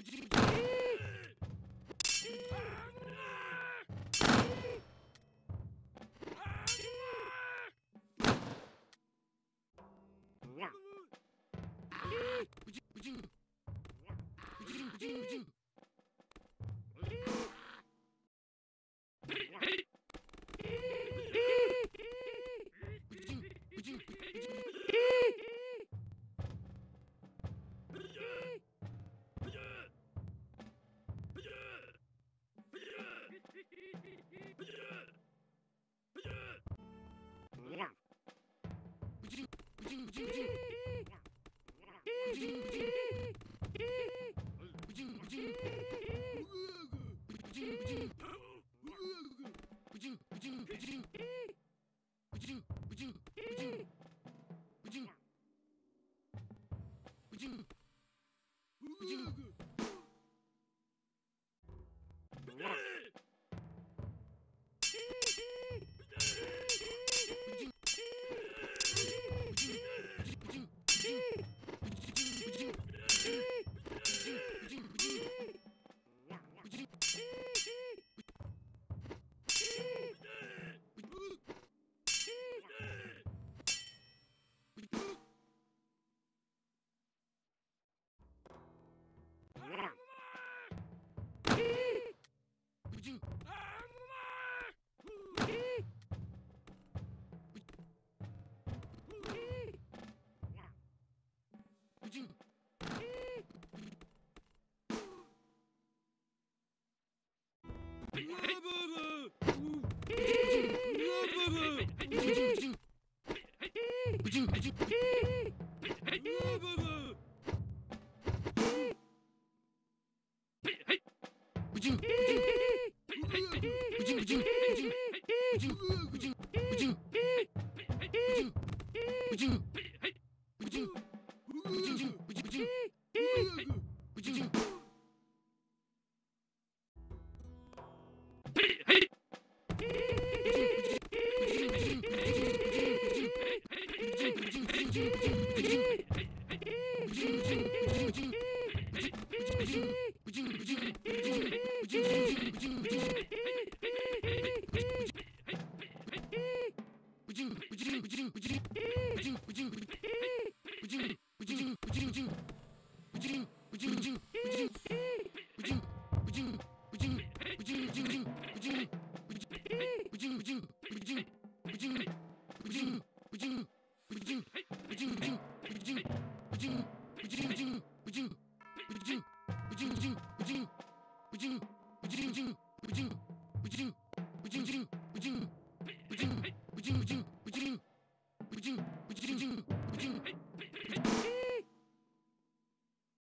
Would you, would you, would you, would you, would you, would you? 부징부징 부징부징 Would you? 우징 우징 우징 우징 우징 우징 우징 부징 부징 부징 부징 부징 부징 부징 부징